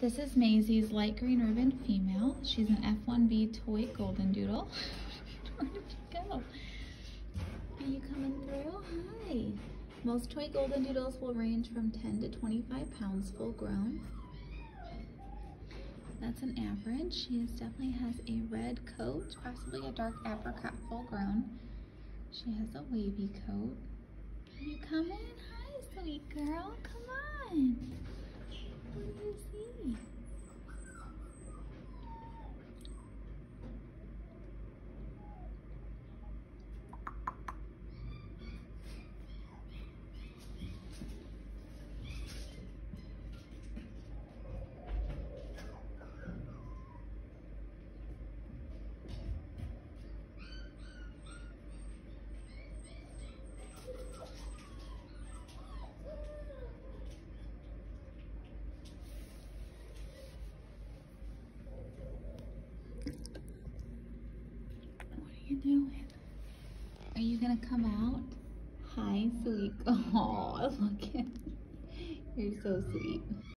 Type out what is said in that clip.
This is Mayzie's light green ribbon female. She's an F1B toy golden doodle. Where did you go? Are you coming through? Hi. Most toy golden doodles will range from 10 to 25 pounds full grown. That's an average. She is, definitely has a red coat, possibly a dark apricot full grown. She has a wavy coat. Are you coming? Hi, sweet girl. Come on. You doing? Are you gonna come out? Hi, sweet. Oh, look at You're so sweet.